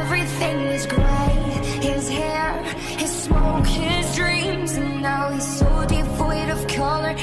everything was gray. His hair, his smoke, his dreams. And now he's so devoid of color.